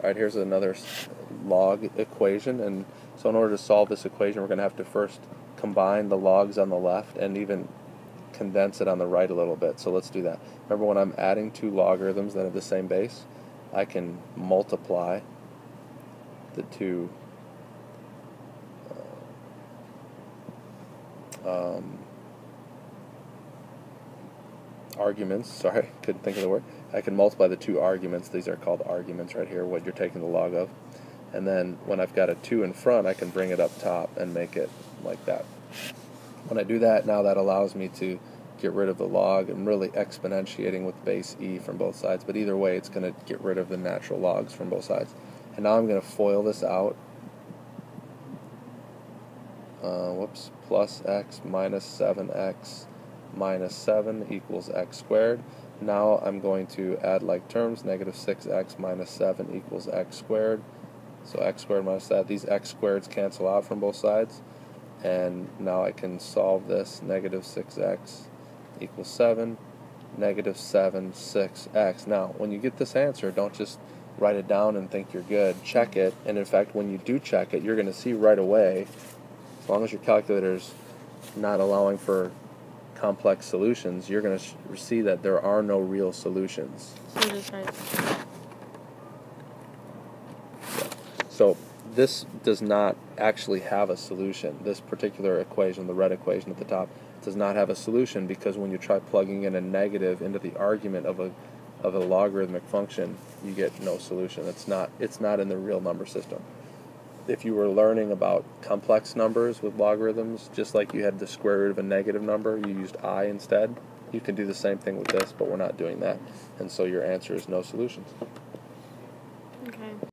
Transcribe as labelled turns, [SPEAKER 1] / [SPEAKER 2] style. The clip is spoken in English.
[SPEAKER 1] All right, here's another log equation, and so in order to solve this equation, we're going to have to first combine the logs on the left and even condense it on the right a little bit. So let's do that. Remember when I'm adding two logarithms that have the same base, I can multiply the two uh, um, arguments, sorry, couldn't think of the word. I can multiply the two arguments. These are called arguments right here, what you're taking the log of. And then when I've got a 2 in front, I can bring it up top and make it like that. When I do that, now that allows me to get rid of the log. I'm really exponentiating with base e from both sides, but either way, it's going to get rid of the natural logs from both sides. And now I'm going to FOIL this out. Uh, whoops, plus x minus 7x minus 7 equals x squared. Now I'm going to add like terms, negative 6x minus 7 equals x squared. So x squared minus that, these x squareds cancel out from both sides. And now I can solve this, negative 6x equals 7, negative 7, 6x. Now, when you get this answer, don't just write it down and think you're good. Check it, and in fact, when you do check it, you're going to see right away, as long as your calculator's not allowing for complex solutions, you're going to see that there are no real solutions.
[SPEAKER 2] So.
[SPEAKER 1] So this does not actually have a solution. This particular equation, the red equation at the top, does not have a solution because when you try plugging in a negative into the argument of a of a logarithmic function, you get no solution. It's not it's not in the real number system. If you were learning about complex numbers with logarithms, just like you had the square root of a negative number, you used i instead. You can do the same thing with this, but we're not doing that. And so your answer is no solutions.